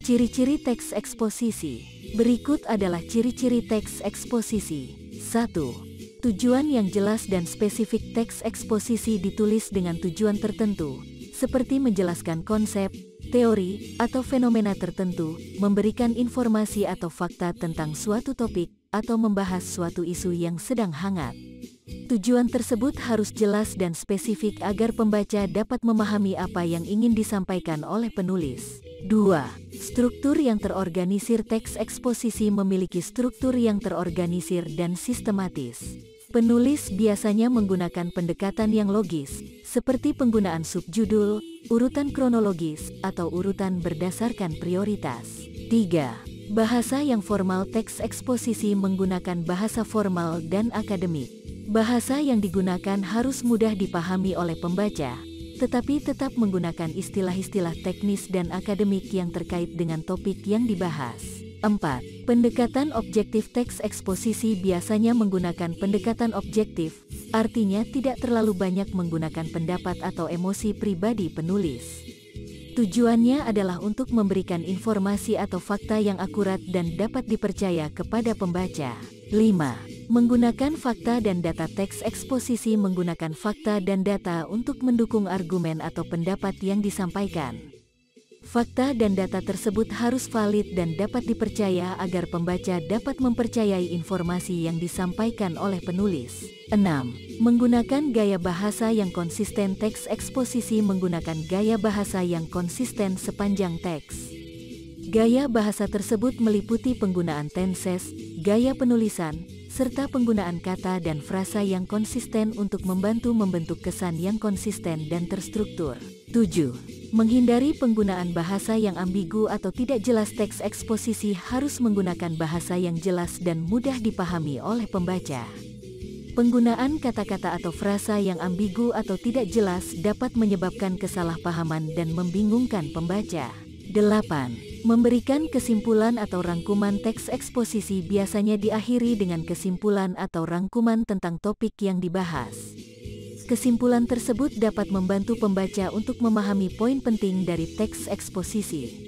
Ciri-ciri teks eksposisi. Berikut adalah ciri-ciri teks eksposisi. 1. Tujuan yang jelas dan spesifik teks eksposisi ditulis dengan tujuan tertentu, seperti menjelaskan konsep, teori, atau fenomena tertentu, memberikan informasi atau fakta tentang suatu topik, atau membahas suatu isu yang sedang hangat. Tujuan tersebut harus jelas dan spesifik agar pembaca dapat memahami apa yang ingin disampaikan oleh penulis. 2. Struktur yang terorganisir teks eksposisi memiliki struktur yang terorganisir dan sistematis. Penulis biasanya menggunakan pendekatan yang logis, seperti penggunaan subjudul, urutan kronologis, atau urutan berdasarkan prioritas. 3. Bahasa yang formal teks eksposisi menggunakan bahasa formal dan akademik. Bahasa yang digunakan harus mudah dipahami oleh pembaca, tetapi tetap menggunakan istilah-istilah teknis dan akademik yang terkait dengan topik yang dibahas. 4. Pendekatan objektif teks eksposisi biasanya menggunakan pendekatan objektif, artinya tidak terlalu banyak menggunakan pendapat atau emosi pribadi penulis. Tujuannya adalah untuk memberikan informasi atau fakta yang akurat dan dapat dipercaya kepada pembaca. 5. Menggunakan fakta dan data teks eksposisi menggunakan fakta dan data untuk mendukung argumen atau pendapat yang disampaikan. Fakta dan data tersebut harus valid dan dapat dipercaya agar pembaca dapat mempercayai informasi yang disampaikan oleh penulis. 6. Menggunakan gaya bahasa yang konsisten teks eksposisi menggunakan gaya bahasa yang konsisten sepanjang teks. Gaya bahasa tersebut meliputi penggunaan tenses, gaya penulisan, serta penggunaan kata dan frasa yang konsisten untuk membantu membentuk kesan yang konsisten dan terstruktur. 7. Menghindari penggunaan bahasa yang ambigu atau tidak jelas teks eksposisi harus menggunakan bahasa yang jelas dan mudah dipahami oleh pembaca. Penggunaan kata-kata atau frasa yang ambigu atau tidak jelas dapat menyebabkan kesalahpahaman dan membingungkan pembaca. 8. Memberikan kesimpulan atau rangkuman teks eksposisi biasanya diakhiri dengan kesimpulan atau rangkuman tentang topik yang dibahas. Kesimpulan tersebut dapat membantu pembaca untuk memahami poin penting dari teks eksposisi.